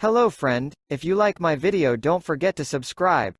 Hello friend, if you like my video don't forget to subscribe.